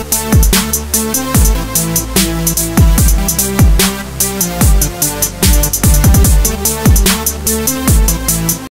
¡Gracias!